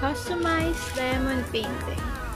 customized diamond painting.